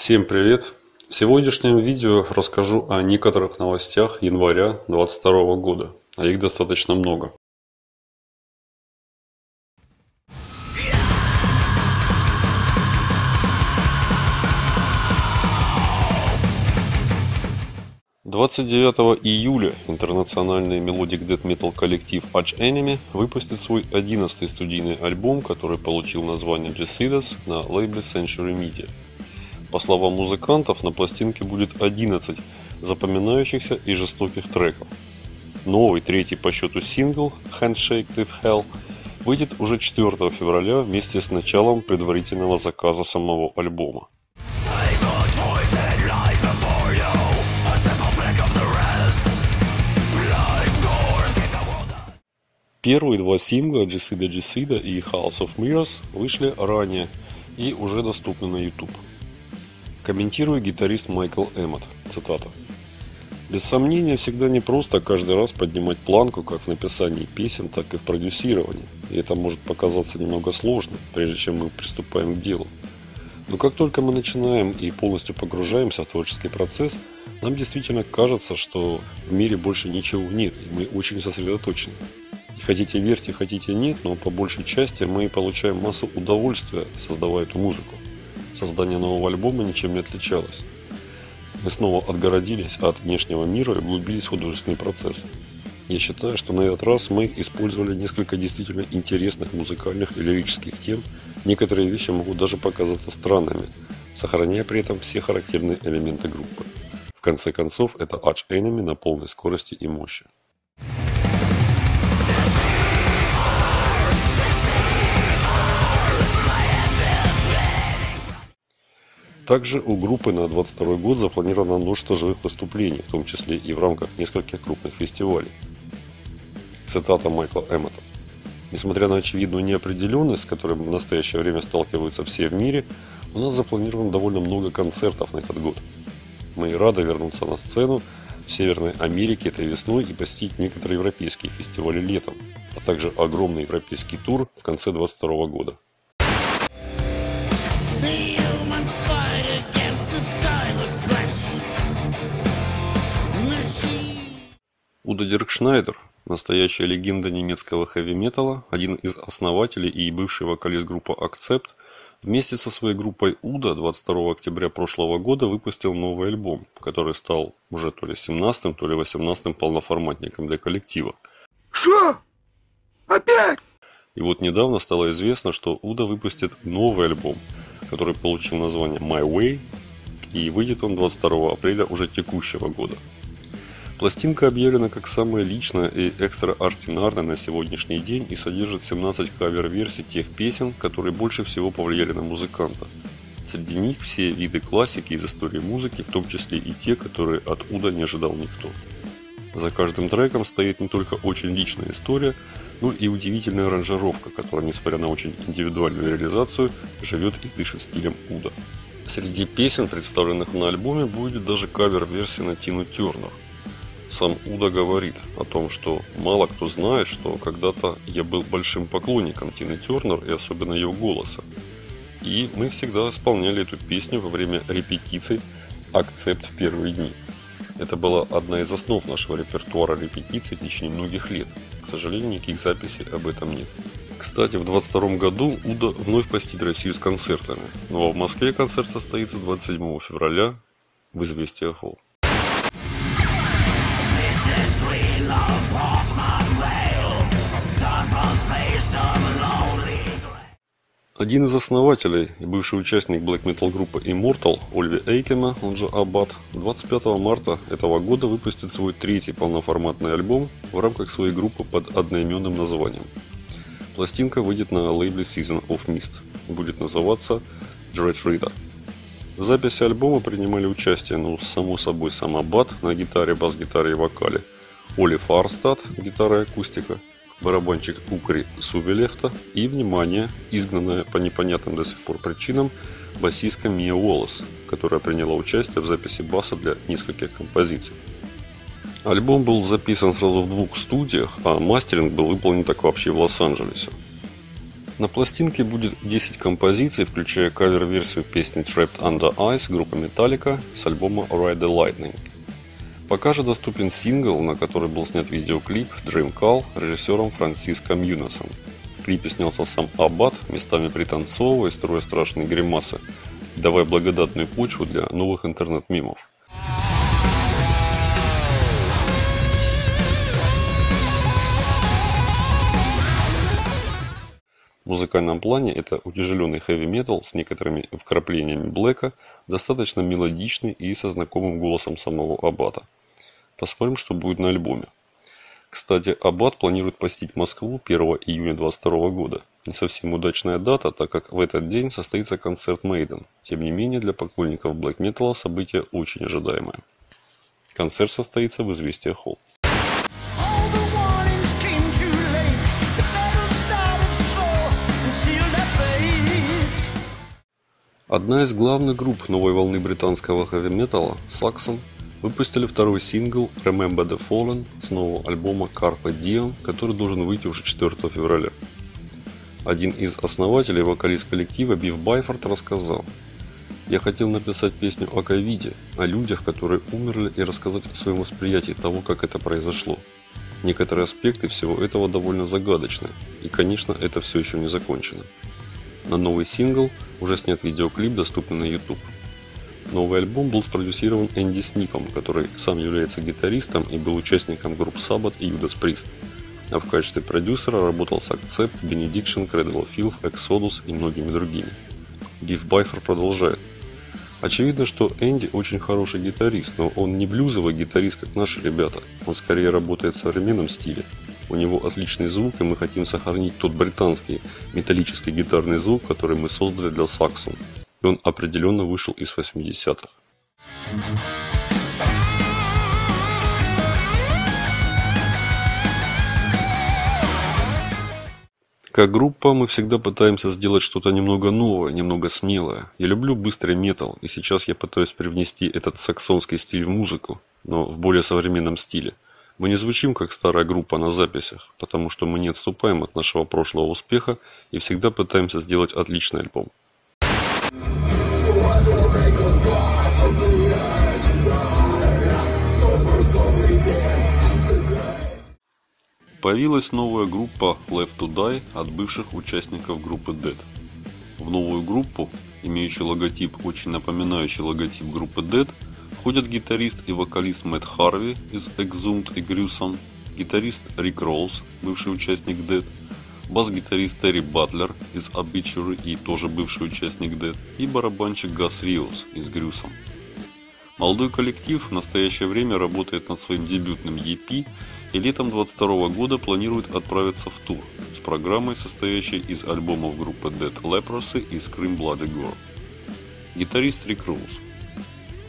Всем привет! В сегодняшнем видео расскажу о некоторых новостях января 2022 года, а их достаточно много. Двадцать девятого июля интернациональный melodic death metal коллектив Arch Enemy выпустит свой одиннадцатый студийный альбом, который получил название Deceivers на лейбле Century Media. По словам музыкантов, на пластинке будет 11 запоминающихся и жестоких треков. Новый третий по счету сингл Handshake with Hell выйдет уже 4 февраля вместе с началом предварительного заказа самого альбома. Первые два сингла Jessida Jessida и House of Mirrors вышли ранее и уже доступны на YouTube. Комментирует гитарист Майкл Эммот. Цитата. Без сомнения, всегда не просто каждый раз поднимать планку как в написании песен, так и в продюсировании. И это может показаться немного сложным, прежде чем мы приступаем к делу. Но как только мы начинаем и полностью погружаемся в творческий процесс, нам действительно кажется, что в мире больше ничего нет, и мы очень сосредоточены. И хотите верьте, хотите нет, но по большей части мы получаем массу удовольствия, создавая эту музыку создание нового альбома ничем не отличалось. Мы снова отгородились от внешнего мира и углубились в художественный процесс. Я считаю, что на этот раз мы использовали несколько действительно интересных музыкальных и лирических тем. Некоторые вещи могут даже показаться странными, сохраняя при этом все характерные элементы группы. В конце концов, это Arch Enemy на полной скорости и мощи. Также у группы на 22 год запланировано множество живых выступлений, в том числе и в рамках нескольких крупных фестивалей. Цитата Майкла Эммета. Несмотря на очевидную неопределенность, с которой в настоящее время сталкиваются все в мире, у нас запланировано довольно много концертов на этот год. Мы рады вернуться на сцену в Северной Америке этой весной и посетить некоторые европейские фестивали летом, а также огромный европейский тур в конце 2022 года. Удо Диркшнайдер, настоящая легенда немецкого хэви-металла, один из основателей и бывший вокалист группы Accept, вместе со своей группой U.D.O. 22 октября прошлого года выпустил новый альбом, который стал уже то ли 17-м, то ли 18-м полноформатником для коллектива. Что? Опять? И вот недавно стало известно, что U.D.O. выпустит новый альбом, который получил название My Way, и выйдет он 22 апреля уже текущего года. Пластинка объявлена как самая личная и экстраординарная на сегодняшний день и содержит 17 кавер-версий тех песен, которые больше всего повлияли на музыканта. Среди них все виды классики из истории музыки, в том числе и те, которые откуда не ожидал никто. За каждым треком стоит не только очень личная история, но и удивительная аранжировка, которая, несмотря на очень индивидуальную реализацию, живет и дышит стилем Уда. Среди песен, представленных на альбоме, будет даже кавер-версия на Тину Тернер – сам Уда говорит о том, что мало кто знает, что когда-то я был большим поклонником Тины Тернер и особенно ее голоса. И мы всегда исполняли эту песню во время репетиций «Акцепт в первые дни». Это была одна из основ нашего репертуара репетиций в течение многих лет. К сожалению, никаких записей об этом нет. Кстати, в 22 году Уда вновь посетит Россию с концертами. Ну, а в Москве концерт состоится 27 февраля в Известия Холл. Один из основателей и бывший участник black metal группы Immortal Ольви Эйкема, он же Аббат, 25 марта этого года выпустит свой третий полноформатный альбом в рамках своей группы под одноименным названием. Пластинка выйдет на лейбле Season of Mist и будет называться Dredge Reader. В записи альбома принимали участие, ну, само собой, сам Аббат на гитаре, бас-гитаре и вокале, Оли Фарстад, гитара и акустика – барабанщик Укри Сувелехта и, внимание, изгнанная по непонятным до сих пор причинам басистка Мия Уоллес, которая приняла участие в записи баса для нескольких композиций. Альбом был записан сразу в двух студиях, а мастеринг был выполнен так вообще в Лос-Анджелесе. На пластинке будет 10 композиций, включая кавер-версию песни Trapped Under Ice группы Metallica с альбома Ride the Lightning. Пока же доступен сингл, на который был снят видеоклип Dream Call режиссером Франциско Мьюнесом. В клипе снялся сам Аббат, местами пританцовывая, строя страшные гримасы, давая благодатную почву для новых интернет-мемов. В музыкальном плане это утяжеленный хэви-метал с некоторыми вкраплениями блэка, достаточно мелодичный и со знакомым голосом самого Аббата. Посмотрим, что будет на альбоме. Кстати, Аббат планирует посетить Москву 1 июня 2022 года. Не совсем удачная дата, так как в этот день состоится концерт Мейден. Тем не менее, для поклонников блэк металла событие очень ожидаемое. Концерт состоится в Известия Холл. Одна из главных групп новой волны британского хэви-металла, Saxon, выпустили второй сингл Remember the Fallen с нового альбома Carpe Diem, который должен выйти уже 4 февраля. Один из основателей вокалист коллектива Биф Байфорд рассказал, «Я хотел написать песню о ковиде, о людях, которые умерли и рассказать о своем восприятии того, как это произошло. Некоторые аспекты всего этого довольно загадочны, и, конечно, это все еще не закончено. На новый сингл уже снят видеоклип, доступный на YouTube. Новый альбом был спродюсирован Энди Снипом, который сам является гитаристом и был участником групп Sabbath и Judas Priest. А в качестве продюсера работал с Accept, Benediction, of Filth, Exodus и многими другими. Гиф Байфер продолжает. Очевидно, что Энди очень хороший гитарист, но он не блюзовый гитарист, как наши ребята. Он скорее работает в современном стиле. У него отличный звук, и мы хотим сохранить тот британский металлический гитарный звук, который мы создали для Saxon. И он определенно вышел из 80-х. Как группа мы всегда пытаемся сделать что-то немного новое, немного смелое. Я люблю быстрый метал, и сейчас я пытаюсь привнести этот саксонский стиль в музыку, но в более современном стиле – мы не звучим как старая группа на записях, потому что мы не отступаем от нашего прошлого успеха и всегда пытаемся сделать отличный альбом. Появилась новая группа Left to Die от бывших участников группы Dead. В новую группу, имеющую логотип, очень напоминающий логотип группы Dead, Входят гитарист и вокалист Мэтт Харви из Exhumed и Gruesome, гитарист Рик Роуз, бывший участник Dead, бас-гитарист Терри Батлер из Obituary и тоже бывший участник Dead, и барабанщик Гас Риос из Gruesome. Молодой коллектив в настоящее время работает над своим дебютным EP и летом 22 года планирует отправиться в тур с программой, состоящей из альбомов группы Dead Leprosy и Scream Bloody Gore. Гитарист Рик Роуз –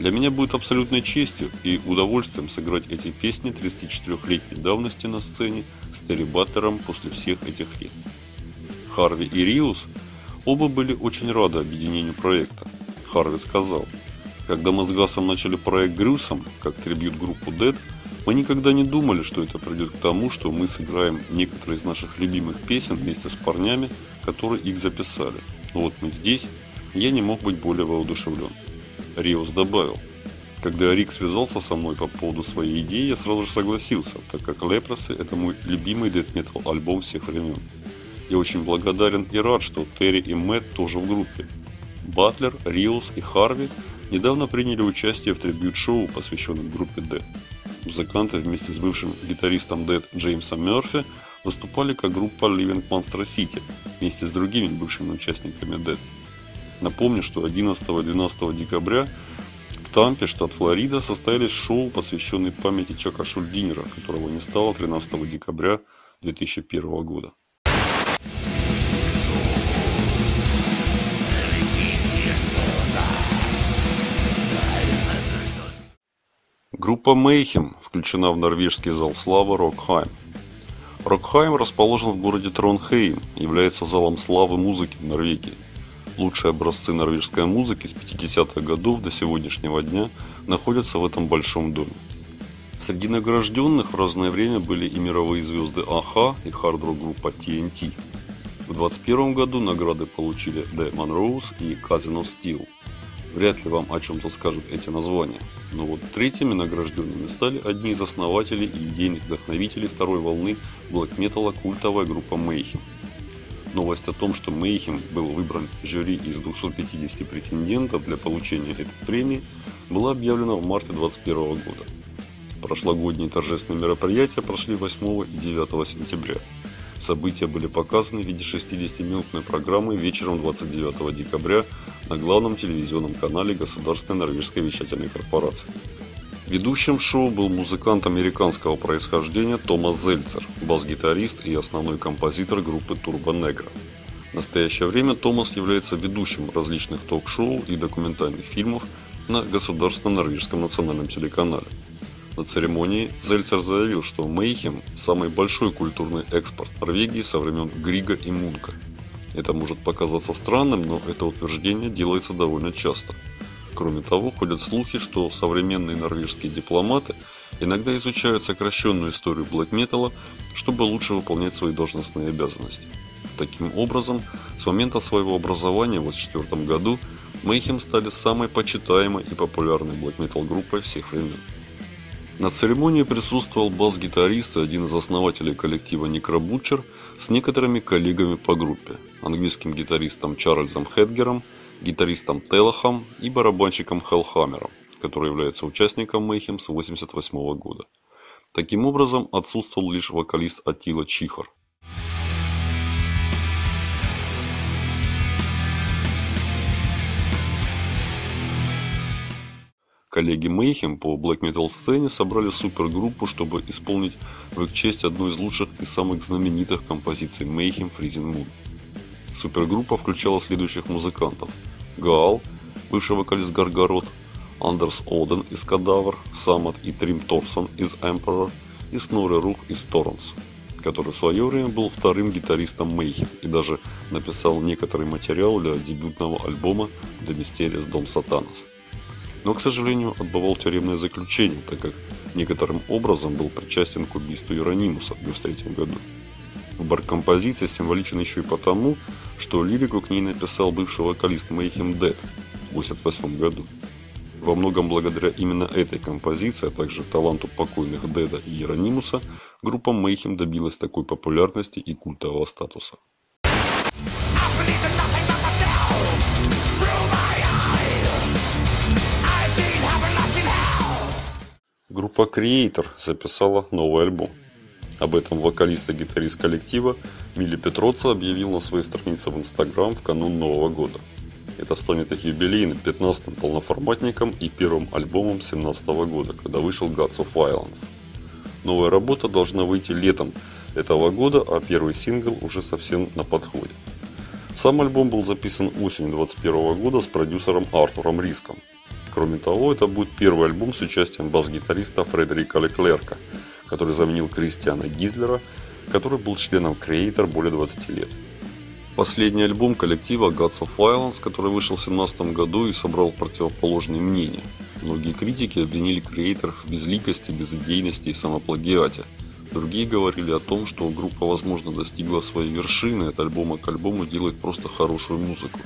для меня будет абсолютной честью и удовольствием сыграть эти песни 34-летней давности на сцене с Терри Баттером после всех этих лет. Харви и Риус оба были очень рады объединению проекта. Харви сказал, когда мы с Гасом начали проект Грюсом, как трибют группу Dead, мы никогда не думали, что это придет к тому, что мы сыграем некоторые из наших любимых песен вместе с парнями, которые их записали. Но вот мы здесь, я не мог быть более воодушевлен. Риос добавил. Когда Рик связался со мной по поводу своей идеи, я сразу же согласился, так как Лепросы – это мой любимый дэт метал альбом всех времен. Я очень благодарен и рад, что Терри и Мэтт тоже в группе. Батлер, Риос и Харви недавно приняли участие в трибют-шоу, посвященном группе Дэд. Музыканты вместе с бывшим гитаристом Дэд Джеймсом Мерфи выступали как группа Living Monster City вместе с другими бывшими участниками Дэд. Напомню, что 11-12 декабря в Тампе, штат Флорида, состоялись шоу, посвященные памяти Чака Шульдинера, которого не стало 13 декабря 2001 года. Группа Мейхем включена в норвежский зал славы Рокхайм. Рокхайм расположен в городе Тронхейм, является залом славы музыки в Норвегии – Лучшие образцы норвежской музыки с 50-х годов до сегодняшнего дня находятся в этом большом доме. Среди награжденных в разное время были и мировые звезды Аха и хард-рок группа TNT. В 2021 году награды получили The Monroes и of Steel. Вряд ли вам о чем-то скажут эти названия. Но вот третьими награжденными стали одни из основателей и идейных вдохновителей второй волны блэк-металла культовая группа Mayhem. Новость о том, что Mayhem был выбран жюри из 250 претендентов для получения этой премии, была объявлена в марте 2021 года. Прошлогодние торжественные мероприятия прошли 8 и 9 сентября. События были показаны в виде 60-минутной программы вечером 29 декабря на главном телевизионном канале Государственной норвежской вещательной корпорации. Ведущим шоу был музыкант американского происхождения Томас Зельцер, бас-гитарист и основной композитор группы Turbo Negro. В настоящее время Томас является ведущим различных ток-шоу и документальных фильмов на Государственном норвежском национальном телеканале. На церемонии Зельцер заявил, что Мейхем – самый большой культурный экспорт Норвегии со времен Грига и Мунка. Это может показаться странным, но это утверждение делается довольно часто. Кроме того, ходят слухи, что современные норвежские дипломаты иногда изучают сокращенную историю блэк-металла, чтобы лучше выполнять свои должностные обязанности. Таким образом, с момента своего образования в 1984 году Mayhem стали самой почитаемой и популярной блэк-метал группой всех времен. На церемонии присутствовал бас-гитарист и один из основателей коллектива Некробутчер с некоторыми коллегами по группе, английским гитаристом Чарльзом Хедгером, гитаристом Телахом и барабанщиком Хеллхаммером, который является участником Mayhem с 1988 года. Таким образом, отсутствовал лишь вокалист Атила Чихар. Коллеги Mayhem по black metal сцене собрали супергруппу, чтобы исполнить в их честь одну из лучших и самых знаменитых композиций Mayhem Freezing Moon. Супергруппа включала следующих музыкантов. Гаал, бывший вокалист Гаргород, Андерс Оден из Кадавр, Самат и Трим Торсон из Emperor и Снори Рух из Торренс, который в свое время был вторым гитаристом Mayhem и даже написал некоторый материал для дебютного альбома The Mysterious Dom Satanas но, к сожалению, отбывал тюремное заключение, так как некоторым образом был причастен к убийству Иеронимуса в 1993 году. Выбор композиции символичен еще и потому, что лирику к ней написал бывший вокалист Mayhem Dead в 1988 году. Во многом благодаря именно этой композиции, а также таланту покойных Деда и Иеронимуса, группа Mayhem добилась такой популярности и культового статуса. Группа Creator записала новый альбом. Об этом вокалист и гитарист коллектива Мили Петроца объявил на своей странице в Инстаграм в канун Нового года. Это станет их юбилейным 15-м полноформатником и первым альбомом 17 года, когда вышел Gods of Violence. Новая работа должна выйти летом этого года, а первый сингл уже совсем на подходе. Сам альбом был записан осенью 2021 года с продюсером Артуром Риском – Кроме того, это будет первый альбом с участием бас-гитариста Фредерика Леклерка, который заменил Кристиана Гизлера, который был членом Creator более 20 лет. Последний альбом коллектива Gods of Violence, который вышел в 2017 году и собрал противоположные мнения. Многие критики обвинили Creator в безликости, безыдейности и самоплагиате. Другие говорили о том, что группа, возможно, достигла своей вершины, от альбома к альбому делает просто хорошую музыку.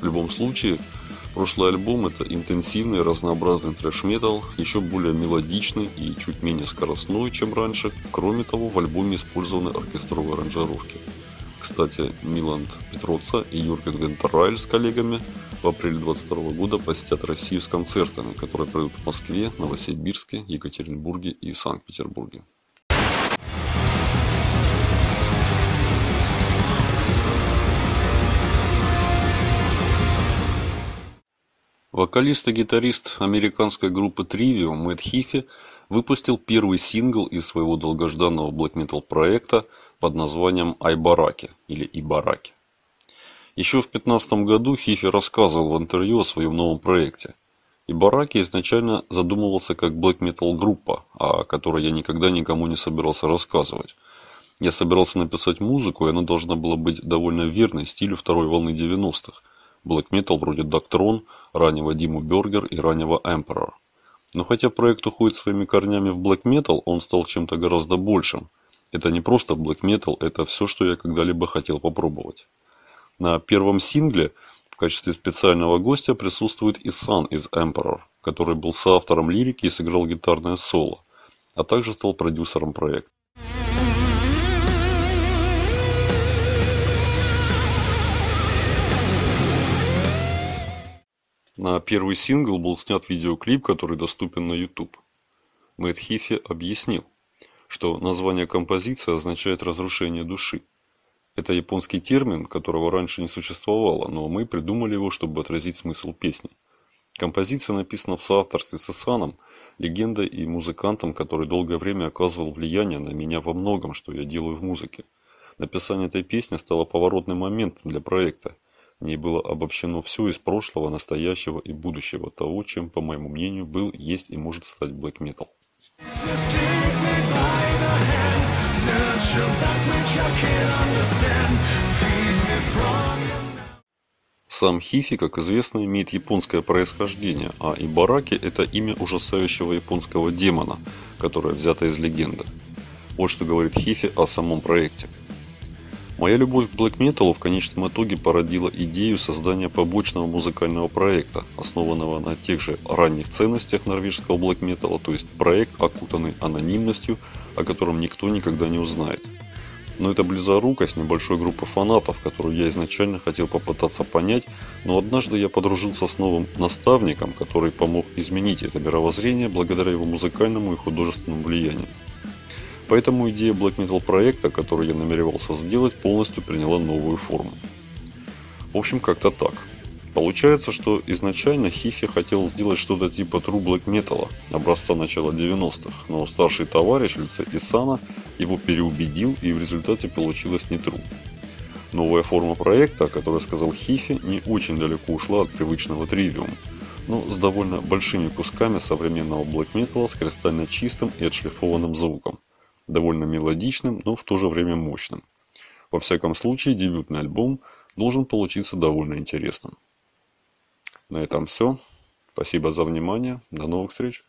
В любом случае, Прошлый альбом это интенсивный, разнообразный трэш-метал, еще более мелодичный и чуть менее скоростной, чем раньше. Кроме того, в альбоме использованы оркестровые аранжировки. Кстати, Миланд Петроца и Юрген Вентеррайль с коллегами в апреле 2022 года посетят Россию с концертами, которые пройдут в Москве, Новосибирске, Екатеринбурге и Санкт-Петербурге. Вокалист и гитарист американской группы Trivium Мэтт Хифи выпустил первый сингл из своего долгожданного блэк метал проекта под названием «Айбараки» или «Ибараки». Еще в 2015 году Хифи рассказывал в интервью о своем новом проекте. «Ибараки» изначально задумывался как блэк метал группа, о которой я никогда никому не собирался рассказывать. Я собирался написать музыку, и она должна была быть довольно верной стилю второй волны 90-х, Блэк метал вроде Доктрон, раннего Диму Бергер и раннего Emperor. Но хотя проект уходит своими корнями в блэк метал, он стал чем-то гораздо большим. Это не просто metal, это все, что я когда-либо хотел попробовать. На первом сингле в качестве специального гостя присутствует Исан из Emperor, который был соавтором лирики и сыграл гитарное соло, а также стал продюсером проекта. На первый сингл был снят видеоклип, который доступен на YouTube. Мэтт Хифи объяснил, что название композиции означает «разрушение души». Это японский термин, которого раньше не существовало, но мы придумали его, чтобы отразить смысл песни. Композиция написана в соавторстве с Исаном, легендой и музыкантом, который долгое время оказывал влияние на меня во многом, что я делаю в музыке. Написание этой песни стало поворотным моментом для проекта – в ней было обобщено все из прошлого, настоящего и будущего, того, чем, по моему мнению, был, есть и может стать блэк метал. Сам Хифи, как известно, имеет японское происхождение, а Ибараки – это имя ужасающего японского демона, которое взято из легенды. Вот что говорит Хифи о самом проекте – Моя любовь к блэк металу в конечном итоге породила идею создания побочного музыкального проекта, основанного на тех же ранних ценностях норвежского блэк металла, то есть проект, окутанный анонимностью, о котором никто никогда не узнает. Но это близорукость небольшой группы фанатов, которую я изначально хотел попытаться понять, но однажды я подружился с новым наставником, который помог изменить это мировоззрение благодаря его музыкальному и художественному влиянию. Поэтому идея Black Metal проекта, который я намеревался сделать, полностью приняла новую форму. В общем, как-то так. Получается, что изначально Хифи хотел сделать что-то типа True Black Metal, образца начала 90-х, но старший товарищ в лице Исана его переубедил и в результате получилось не True. Новая форма проекта, о которой сказал Хифи, не очень далеко ушла от привычного Trivium, но с довольно большими кусками современного Black Metal с кристально чистым и отшлифованным звуком довольно мелодичным, но в то же время мощным. Во всяком случае, дебютный альбом должен получиться довольно интересным. На этом все. Спасибо за внимание. До новых встреч.